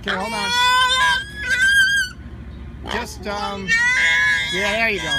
Okay, hold on. Just, um, yeah, there you go.